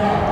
God.